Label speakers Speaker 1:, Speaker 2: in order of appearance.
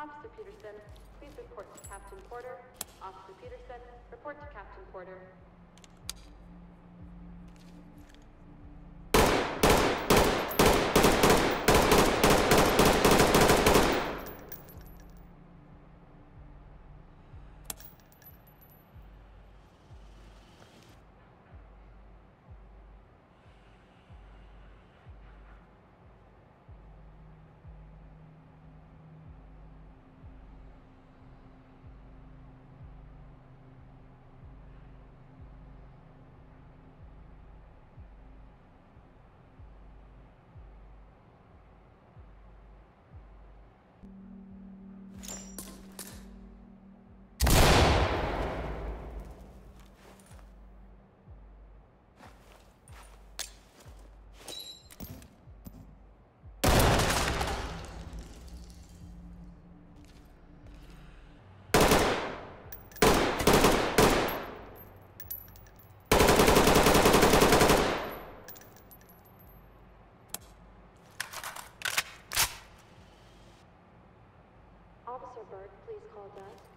Speaker 1: Officer Peterson, please report to Captain Porter. Officer Peterson, report to Captain Porter. 好的。